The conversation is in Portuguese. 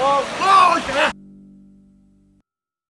Oh, Lord!